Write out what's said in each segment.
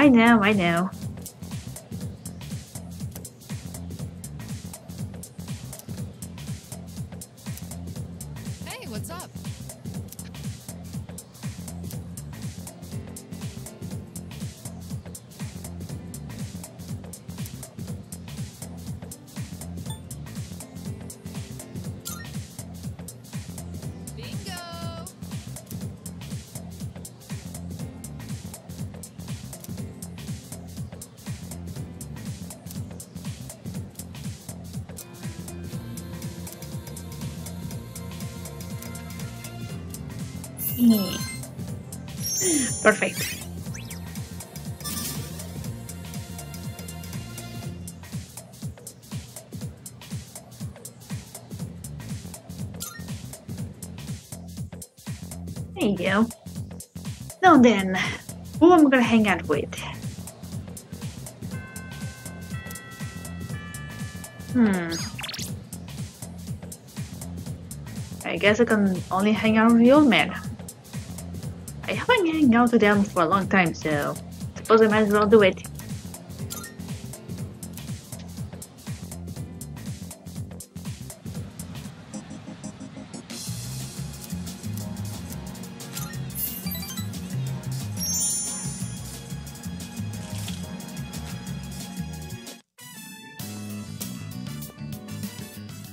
I know, I know. Perfect. There you go. Now then, who am I gonna hang out with? Hmm. I guess I can only hang out with the old man. Haven't out with them for a long time, so suppose I might as well do it.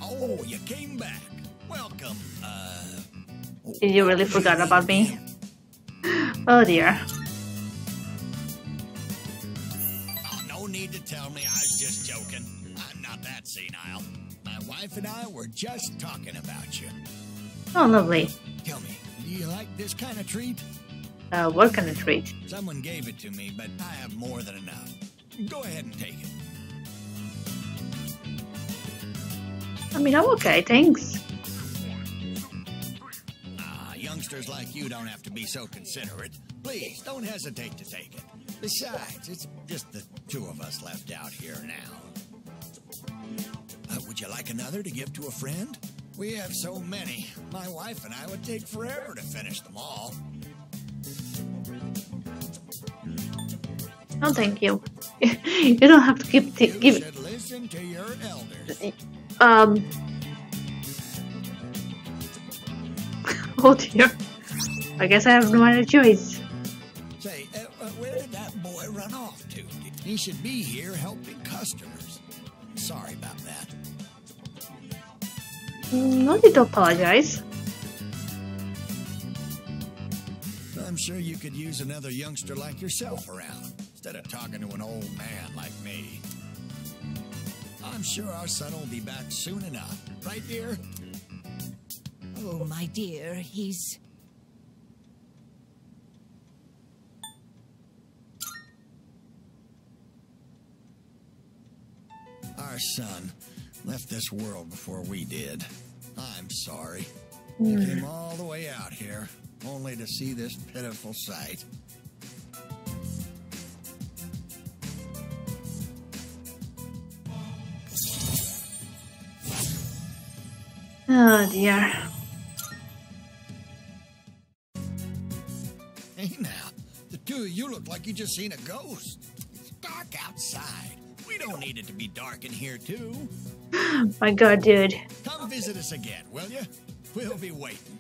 Oh, you came back. Welcome. Uh, you really forget about me? Oh dear. oh, no need to tell me. I was just joking. I'm not that senile. My wife and I were just talking about you. Oh, lovely. Tell me, do you like this kind of treat? Uh, what kind of treat? Someone gave it to me, but I have more than enough. Go ahead and take it. I mean, I'm okay, thanks. Ah, youngsters like you don't have to be so considerate. Please, don't hesitate to take it. Besides, it's just the two of us left out here now. Uh, would you like another to give to a friend? We have so many. My wife and I would take forever to finish them all. No, thank you. you don't have to keep t- You give. listen to your elders. Um. Oh dear. I guess I have no other choice. Boy run off to? He should be here helping customers. Sorry about that. No need to apologize. I'm sure you could use another youngster like yourself around instead of talking to an old man like me. I'm sure our son will be back soon enough. Right, dear? Oh, my dear, he's. Our son left this world before we did. I'm sorry. We hmm. came all the way out here only to see this pitiful sight. Oh dear. Hey now, the two of you look like you just seen a ghost. It's dark outside. We don't need it to be dark in here, too. My god, dude. Come visit us again, will you? We'll be waiting.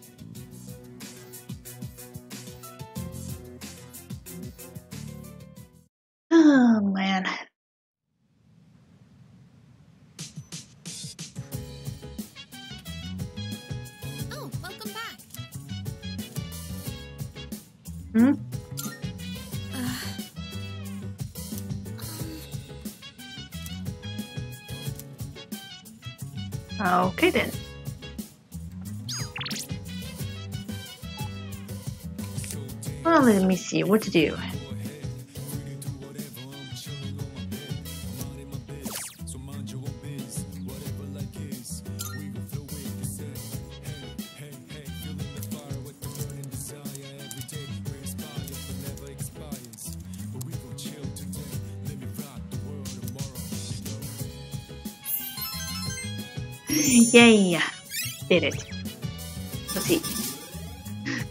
Oh man. Okay then. Well, let me see what to do. Did it. Let's see.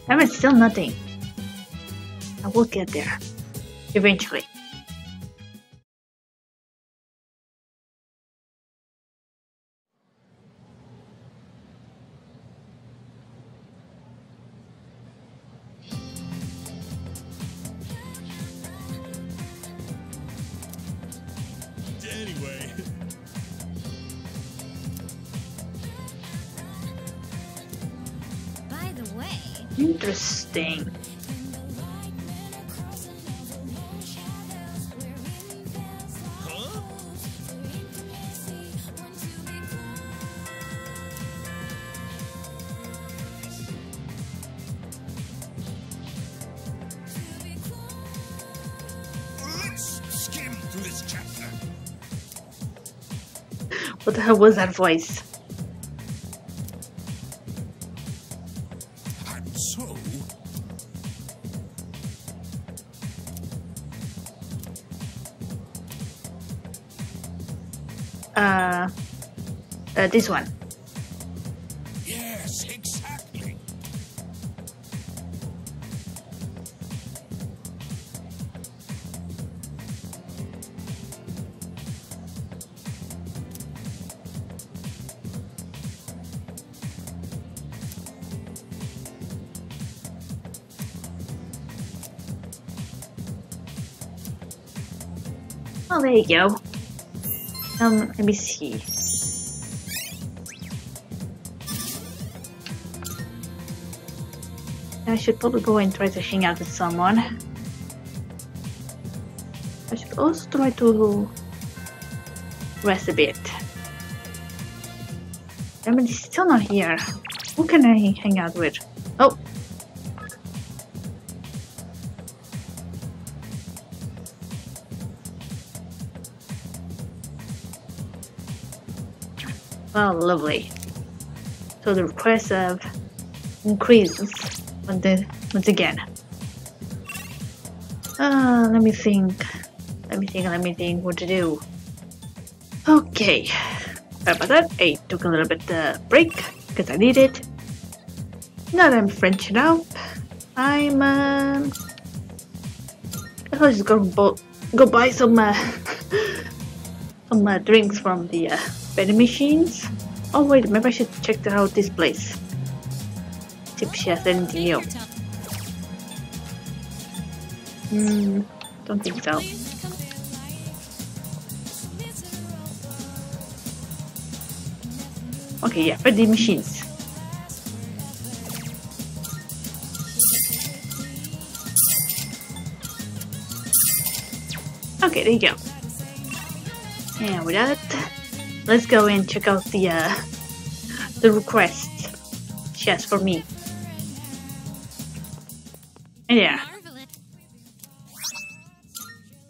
Damn it, still nothing. I will get there. Eventually. Interesting. huh? Let's skim through this chapter. What the hell was that voice? I'm so uh this one. Yes, exactly. Oh, there you go. Um, let me see. I should probably go and try to hang out with someone. I should also try to rest a bit. I mean, Emily's still not here. Who can I hang out with? Oh! Well, lovely. So the request have increased once again. Uh, let me think. Let me think, let me think what to do. Okay. Sorry about that. I took a little bit uh, break because I need it. Now that I'm Frenching up, I'm um I thought I was gonna bo- go buy some uh, some uh, drinks from the uh, vending machines. Oh wait, maybe I should check out this place. She has anything new. Hmm, don't think so. Okay, yeah, for the machines. Okay, there you go. And with that, let's go and check out the uh, the request she has for me. Yeah.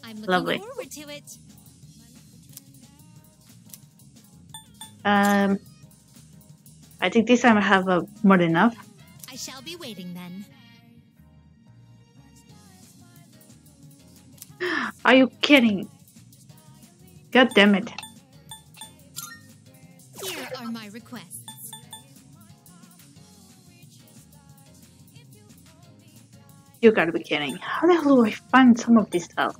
I'm Lovely. forward to it. um, I think this time I have uh, more than enough. I shall be waiting then. Are you kidding? God damn it! You gotta be kidding. How the hell do I find some of this stuff?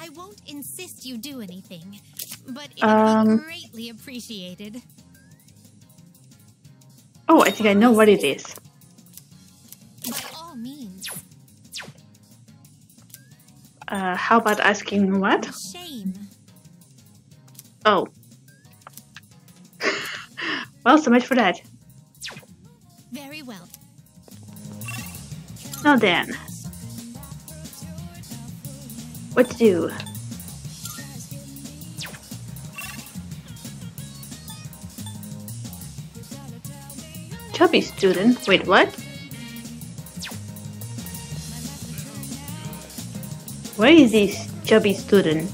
I won't insist you do anything, but it Um. would be greatly appreciated. Oh, I think I know what it is. By all means. Uh, how about asking what? Shame. Oh. Well, so much for that. Very well. Now then. What to do? Chubby student? Wait, what? Where is this chubby student?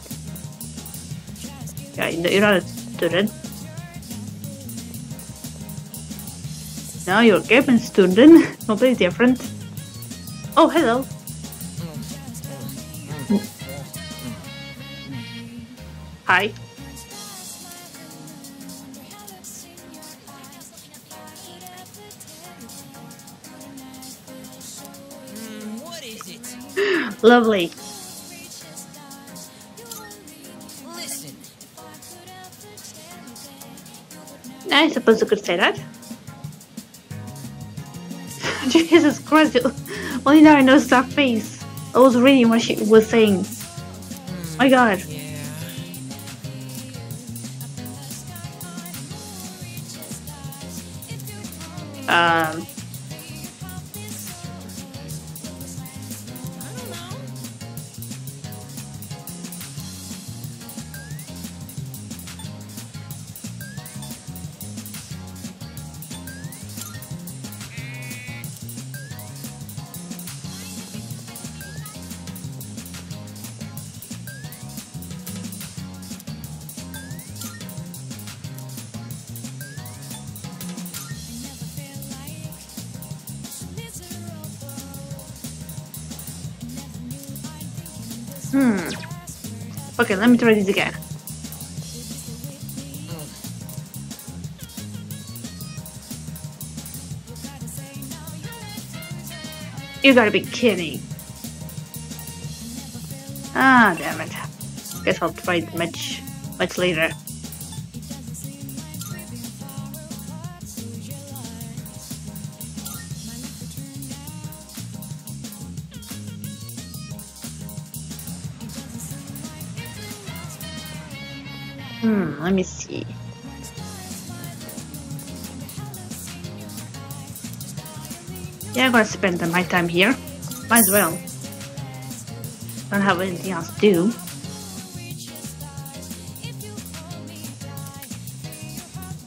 Yeah, you're not a student. Now you're a cabin student, completely different. Oh, hello. Hi. Lovely. Listen. I suppose you could say that. Jesus Christ, only now I noticed that face. I was reading what she was saying. My god. yeah. Um, let me try this again. You gotta be kidding. Ah, damn it. Guess I'll try it much, much later. Let me see. Yeah, I'm gonna spend my time here. Might as well. Don't have anything else to do.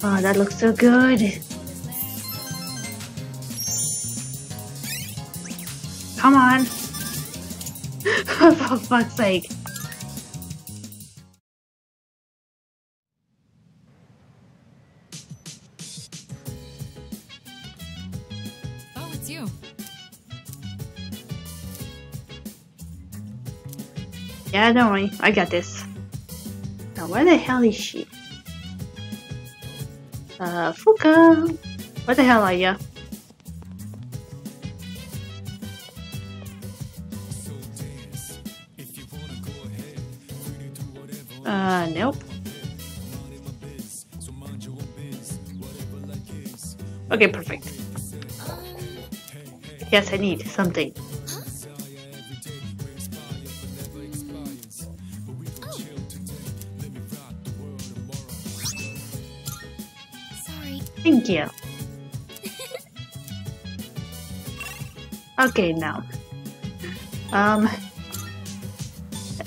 Oh, that looks so good. Come on. For fuck's sake. It's you. Yeah, don't worry. I got this. Now, where the hell is she? Uh, Fuuka! Where the hell are ya? Yes, I need something. Sorry. Thank you. okay, now. Um,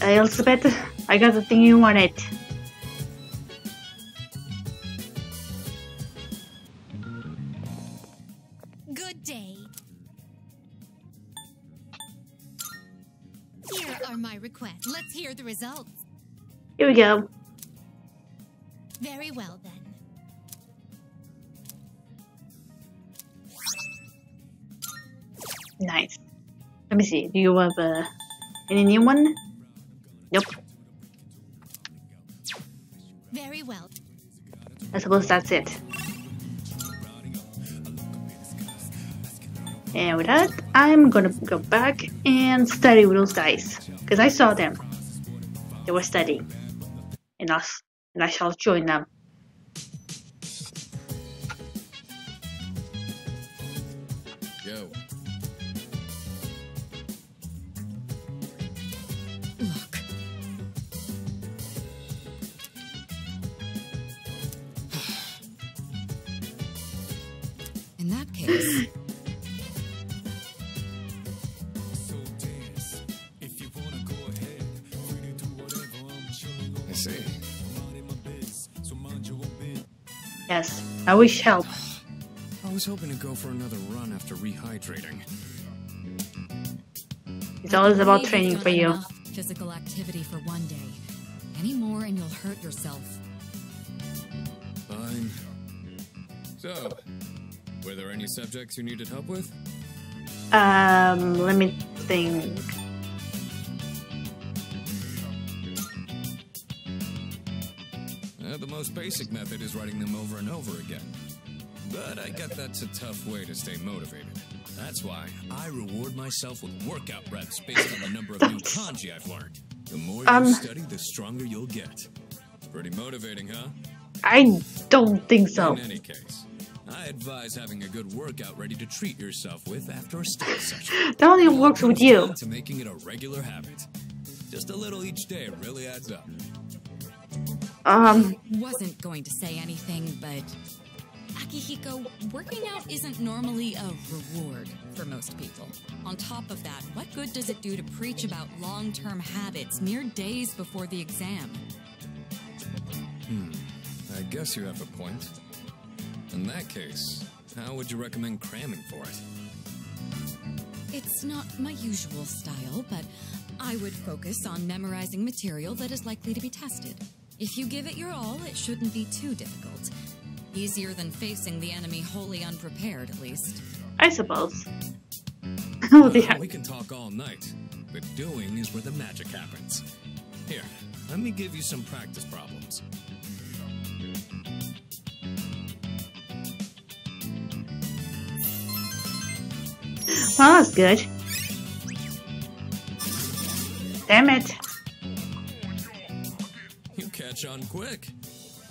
Elizabeth, I got the thing you wanted. Good day. Are my requests. Let's hear the results. Here we go. Very well then. Nice. Let me see. Do you have uh, any new one? Nope. Very well. I suppose that's it. And with that, I'm gonna go back and study with those guys. Because I saw them. They were studying. And us. And I shall join them. See. Yes. I wish help. I was hoping to go for another run after rehydrating. It's always about training for you. Physical activity for one day. Any more and you'll hurt yourself. Fine. So, were there any subjects you needed help with? Um, let me think. Most basic method is writing them over and over again. But I get that's a tough way to stay motivated. That's why I reward myself with workout reps based on the number of new kanji I've learned. The more you Um. study, the stronger you'll get. Pretty motivating, huh? I don't think so. In any case, I advise having a good workout ready to treat yourself with after a study session. That only works with you. To making it a regular habit. Just a little each day really adds up. Um, Wasn't going to say anything, but. Akihiko, working out isn't normally a reward for most people. On top of that, what good does it do to preach about long term habits mere days before the exam? Hmm. I guess you have a point. In that case, how would you recommend cramming for it? It's not my usual style, but I would focus on memorizing material that is likely to be tested. If you give it your all, it shouldn't be too difficult. Easier than facing the enemy wholly unprepared, at least. I suppose. oh dear. We can talk all night, but doing is where the magic happens. Here, let me give you some practice problems. Well, that's good. Damn it. You catch on quick.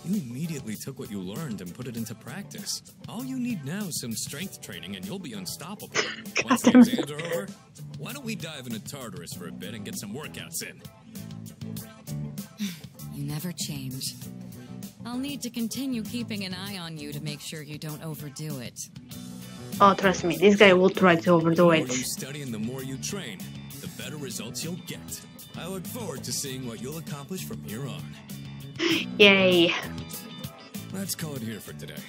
You immediately took what you learned and put it into practice. All you need now is some strength training and you'll be unstoppable. Once the exams are over, why don't we dive into Tartarus for a bit and get some workouts in? You never change. I'll need to continue keeping an eye on you to make sure you don't overdo it. Oh, trust me, this guy will try to overdo it. The more you it. study and the more you train, the better results you'll get. I look forward to seeing what you'll accomplish from here on. Yay. Let's call it here for today.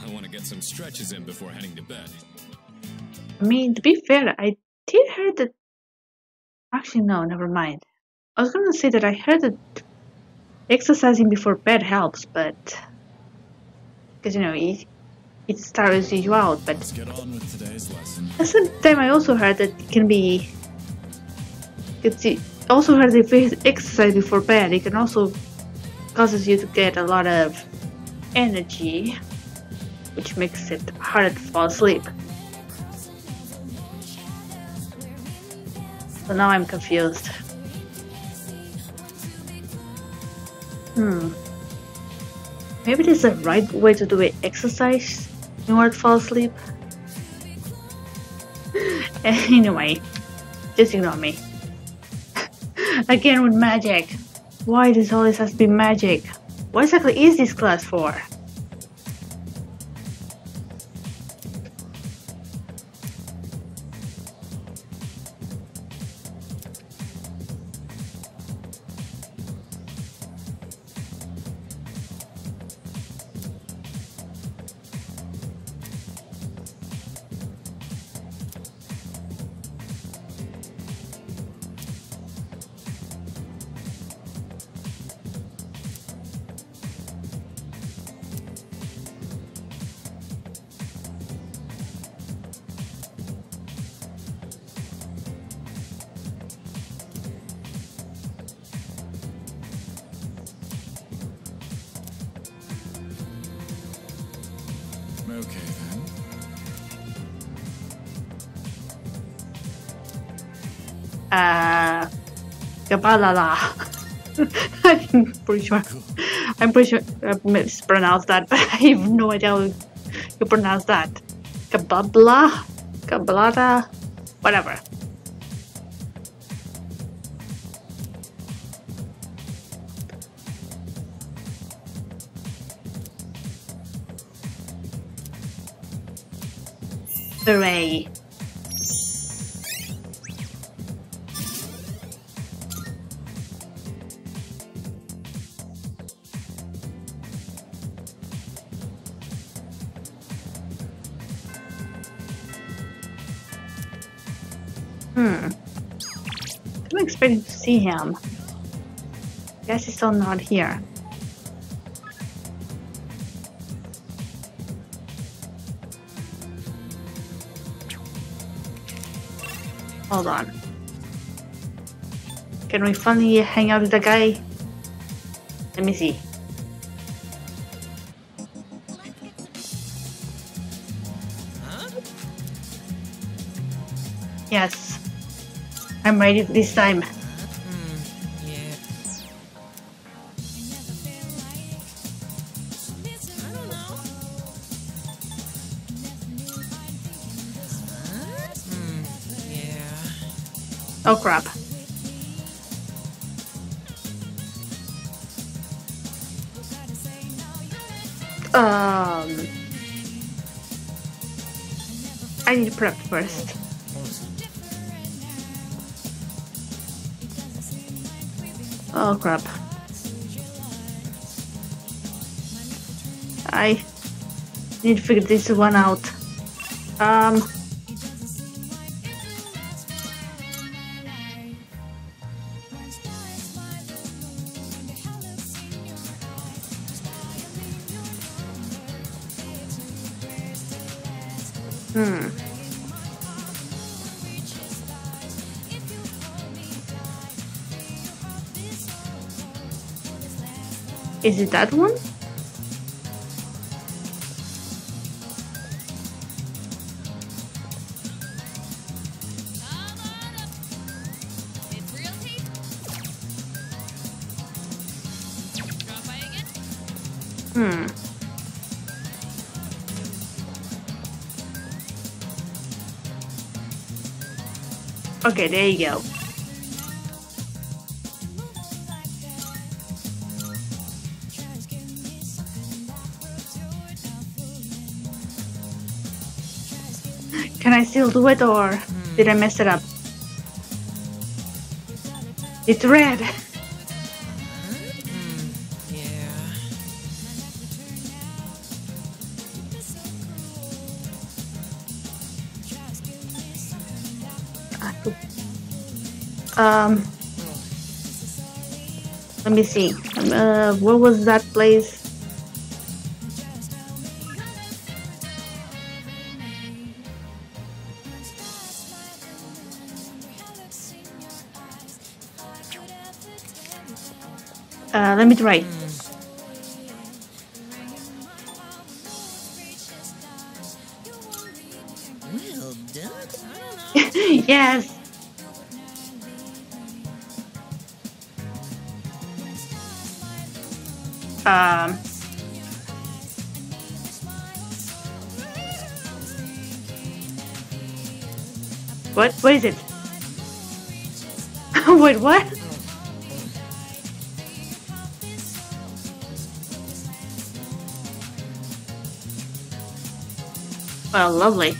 I want to get some stretches in before heading to bed. I mean, to be fair, I did hear that. Actually, no, never mind. I was gonna say that I heard that exercising before bed helps, but because you know it it starts you out. But Let's get on with today's lesson. at the same time, I also heard that it can be. It's it also that if you exercise before bed, it can also causes you to get a lot of energy, which makes it harder to fall asleep. So now I'm confused. Hmm. Maybe this is the right way to do it exercise in order to fall asleep. anyway, just ignore me. Again with magic. Why does all this has to be magic? What exactly is this class for? Okay then. Uh. I'm pretty sure. I'm pretty sure I mispronounced that, but I have no idea how you pronounce that. Kababla? Kabalata? Whatever. Hmm. I'm expecting to see him. Guess he's still not here. Hold on. Can we finally hang out with the guy? Let me see. I'm this time. Oh crap. Um, I need to prep first. Oh crap. I need to figure this one out. Um, Is it that one? Hmm. Okay, there you go. I still do it or did I mess it up? It's red. Yeah. Um, let me see. Uh, what was that place? Let me try. Well yes. Um. What? What is it? Wait, what? Well, lovely.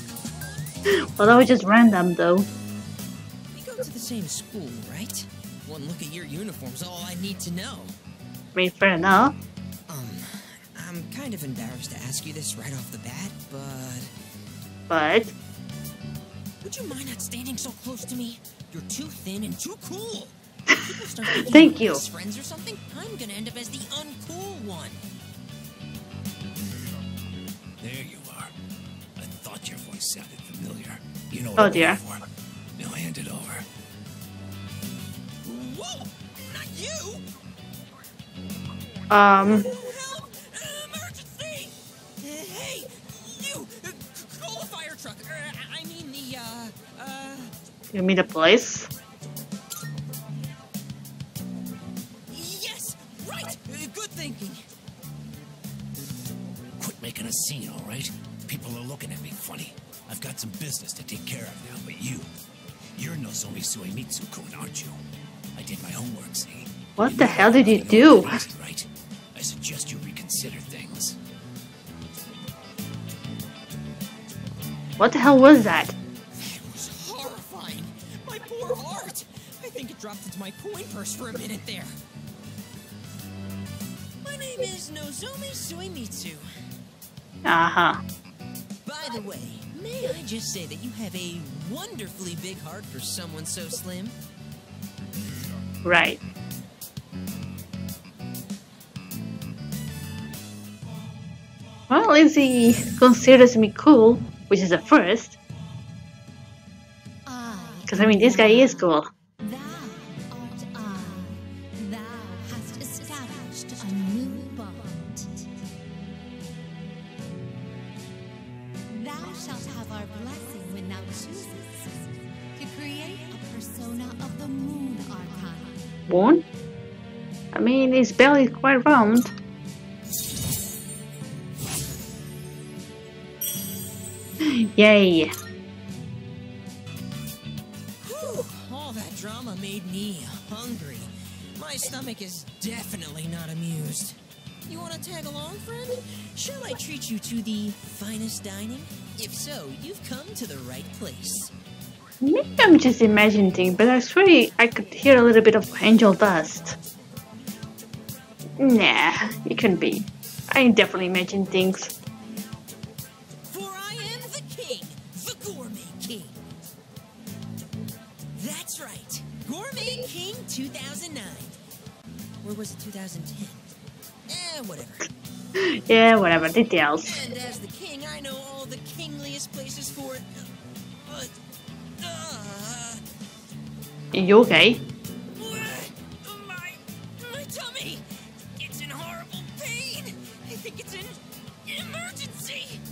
Well, that was just random, though. We go to the same school, right? One look at your uniform's all I need to know. I mean, fair enough. Um, I'm kind of embarrassed to ask you this right off the bat, but But would you mind not standing so close to me? You're too thin and too cool. If People start thinking Thank you. friends or something. I'm gonna end up as the uncool one. Thought your voice sounded familiar. You know Oh, what I'm dear. for. Now hand it over. Whoa! Not you! um, Help! Emergency! Hey, you! Uh, Call a fire truck. Uh, I mean the uh, uh. give me the place. Nozomi Suemitsu-kun, aren't you? I did my homework, see? What the hell did you do? Right? I suggest you reconsider things. What the hell was that? It was horrifying. My poor heart. I think it dropped into my coin purse for a minute there. My name is Nozomi Suemitsu. Uh huh. By the way, may I just say that you have a wonderfully big heart for someone so slim? Right. Well, Lizzie considers me cool, which is a first. Because I mean, this guy is cool. Mean, his belly is quite round. Yay! Whew, all that drama made me hungry. My stomach is definitely not amused. You want to tag along, friend? Shall I treat you to the finest dining? If so, you've come to the right place. Maybe I'm just imagining, but I swear I could hear a little bit of angel dust. Nah, it couldn't be. I definitely imagine things. For I am the king, the Gourmet King. That's right, Gourmet King 2009. Or was it 2010? Eh, whatever. Yeah, whatever, details. And as the king, I know all the kingliest places for it. But, uh, You okay?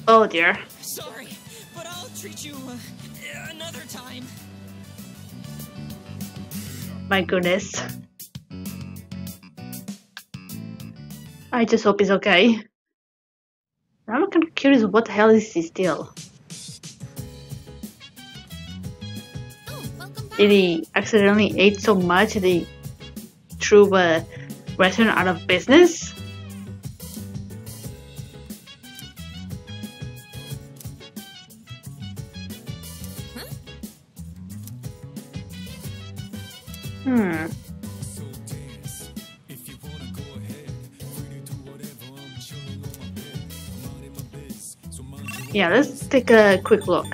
Oh dear. Sorry, but I'll treat you uh, another time. My goodness. I just hope he's okay. I'm kind of curious what the hell is he still? Oh. Did he accidentally ate so much that he threw a restaurant out of business? Your Yeah, let's take a quick look.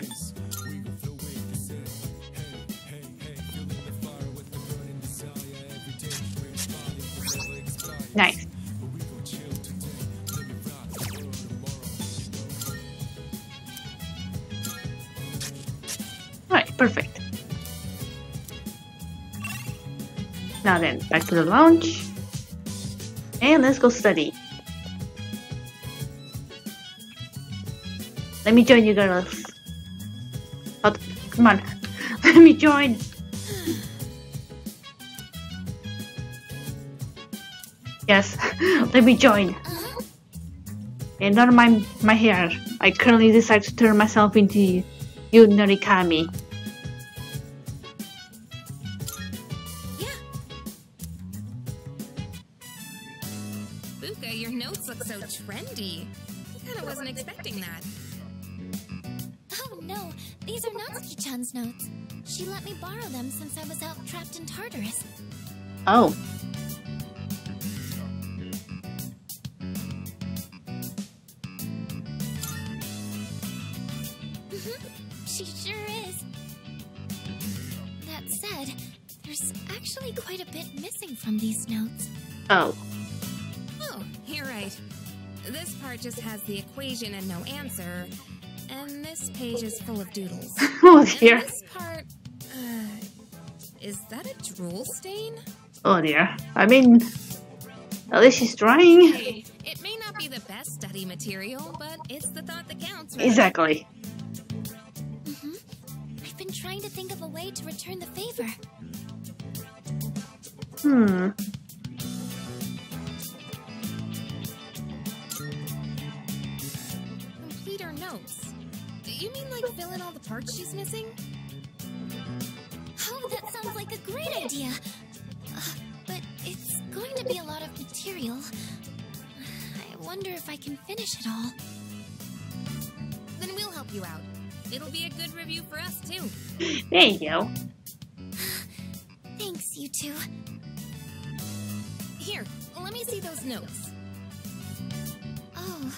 Back to the lounge. And let's go study. Let me join you girls. Oh, come on. Let me join. Yes, let me join. And not mind my hair. I currently decide to turn myself into you Norikami. Fuuka, your notes look so trendy. I kinda wasn't expecting that. Oh no, these are Natsuki-chan's notes. She let me borrow them since I was out trapped in Tartarus. Oh. Mm-hmm. She sure is. That said, there's actually quite a bit missing from these notes. Oh, just has the equation and no answer, and this page is full of doodles. Oh And dear. this part, uh, is that a drool stain? Oh dear. I mean, at least she's trying. Hey, it may not be the best study material, but it's the thought that counts, right? Exactly. Mm-hmm. I've been trying to think of a way to return the favor. Hmm. Fill in all the parts she's missing? Oh, that sounds like a great idea. Uh, but it's going to be a lot of material. I wonder if I can finish it all. Then we'll help you out. It'll be a good review for us, too. There you go. Thanks, you two. Here, let me see those notes. Oh.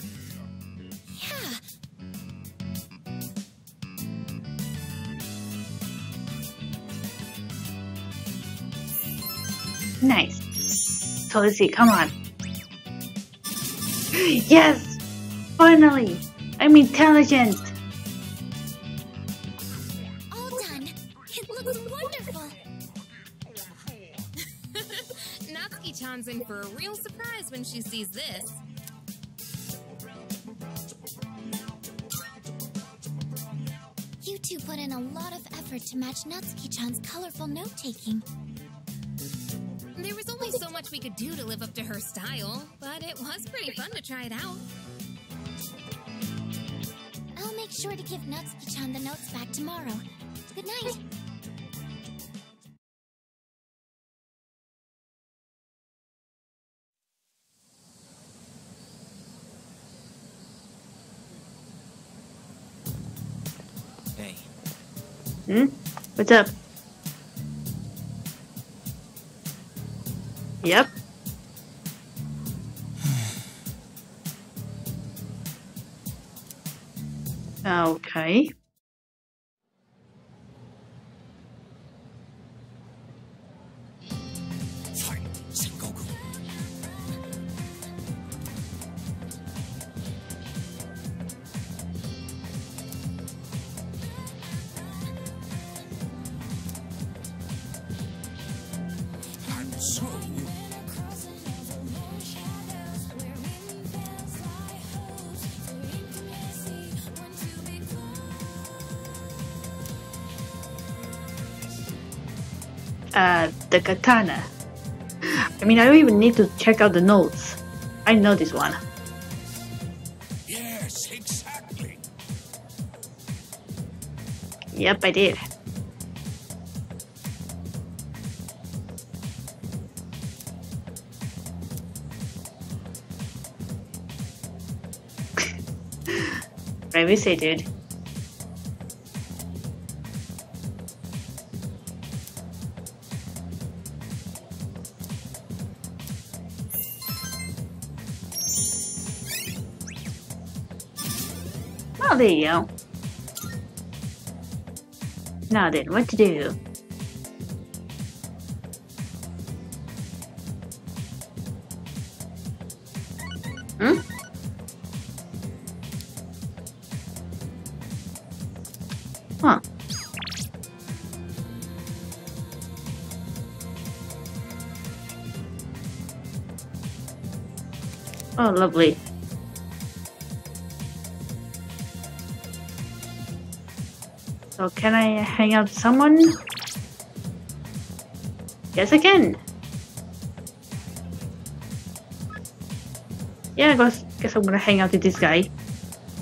Come on. Yes! Finally! I'm intelligent! All done. It looks wonderful. Natsuki-chan's in for a real surprise when she sees this. You two put in a lot of effort to match Natsuki-chan's colorful note-taking. There was only so much we could do to live up to her style, but it was pretty fun to try it out. I'll make sure to give Natsuki-chan the notes back tomorrow. Good night. Hey, Hmm? What's up? Yep. Okay. So Uh, the katana. I mean, I don't even need to check out the notes. I know this one. Yes, exactly. Yep, I did. Privacy, dude. Oh, there you go. Now then, what to do? Hmm? Huh. Oh, lovely. Can I hang out with someone? Yes, I can. Yeah, I guess, guess I'm gonna hang out with this guy.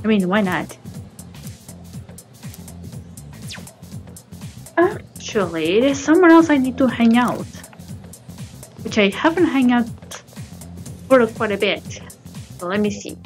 I mean, why not? Actually, there's someone else I need to hang out. Which I haven't hung out for quite a bit. So let me see.